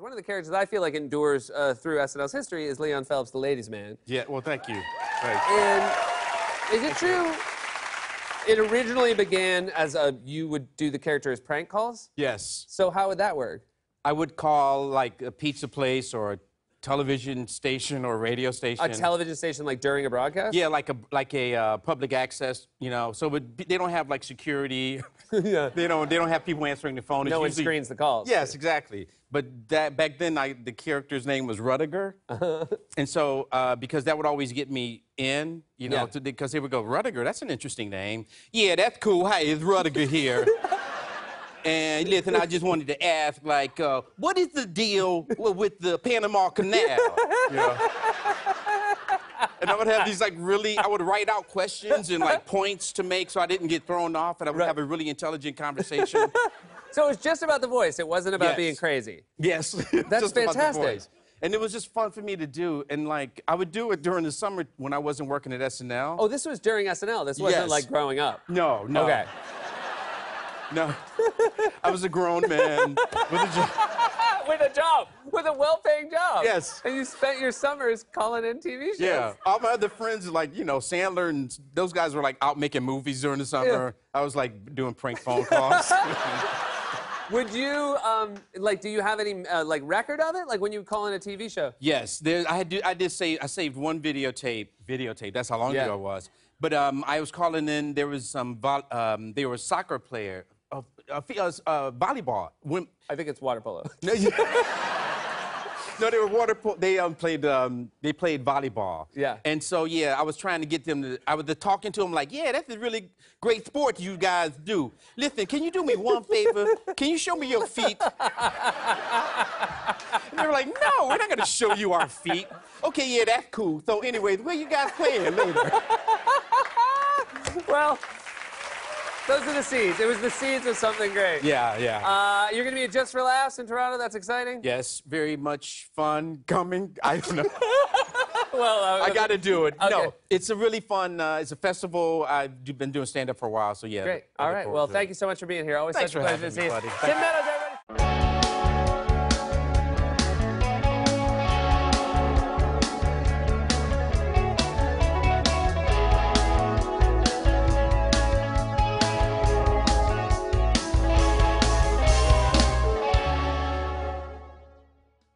One of the characters I feel like endures uh, through SNL's history is Leon Phelps, the ladies' man. Yeah, well, thank you. Thanks. And is it true? It originally began as a you would do the character as prank calls. Yes. So how would that work? I would call like a pizza place or a television station or radio station. A television station like during a broadcast? Yeah, like a like a uh, public access, you know. So be, they don't have like security. yeah. They don't they don't have people answering the phone. It's No one usually- screens the calls. Yes, exactly. But that back then, I, the character's name was Rudiger, and so uh, because that would always get me in, you know, Yeah. because they would go Rudiger. That's an interesting name. Yeah, that's cool. Hi, it's Rudiger here. and listen, I just wanted to ask, like, uh, what is the deal with, the Panama Canal? Know? And I would have these like really, I would write out questions and like points to make so I didn't get thrown off, and I would Right. have a really intelligent conversation. So it was just about the voice. It wasn't about Yes. being crazy. Yes. That's just about the fantastic. And it was just fun for me to do. And like, I would do it during the summer when I wasn't working at SNL. Oh, this was during SNL. This wasn't Yes. like growing up. no, no. Okay. No. I was a grown man with a job. with a job, with a well-paying job. Yes. And you spent your summers calling in TV shows. Yeah. All my other friends, like, you know, Sandler and those guys were like out making movies during the summer. I was like doing prank phone calls. Would you um like? Do you have any uh, like record of it? Like when you call in a TV show? Yes, there. I had. I did say I saved one videotape. Videotape. That's how long Yeah. ago it was. But um, I was calling in. There was some. Um, there was a soccer player. Uh, uh, uh, volleyball. When, I think it's water polo. no, you- no, they were water. polo. they um, played. Um, they played volleyball. Yeah. And so yeah, I was trying to get them to. I was talking to them like, yeah, that's a really great sport you guys do. Listen, can you do me one favor? Can you show me your feet? And they were like, no, we're not gonna show you our feet. Okay, yeah, that's cool. So, anyways, where you guys playing later? well, those are the seeds. It was the seeds of something great. Yeah, yeah. Uh, you're gonna be at Just for Laughs in Toronto. That's exciting. yes, very much fun coming. I don't know. Well, uh, I got to do it. Okay. No, it's a really fun. Uh, it's a festival. I've been doing stand up for a while, so yeah. Great. All right. Well, thank it. you so much for being here. Always Thanks such a pleasure to see you. buddy. Tim Meadows.